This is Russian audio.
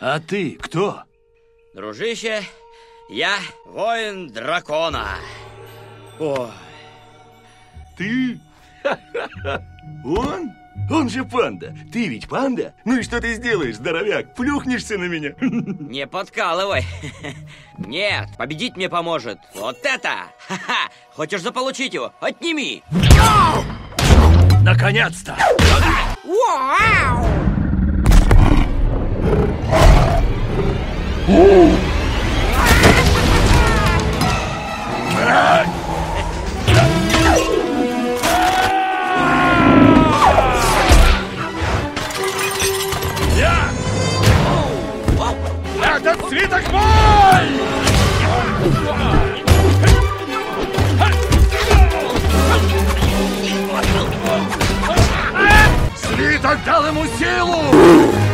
А ты кто? Дружище, я воин дракона. Ой, Ты? Он? Он же панда. Ты ведь панда? Ну и что ты сделаешь, здоровяк? Плюхнешься на меня? не подкалывай. Нет, победить мне поможет. Вот это! Ха-ха! Хочешь заполучить его? Отними! Наконец-то! Этот свиток мой! Свиток дал ему силу!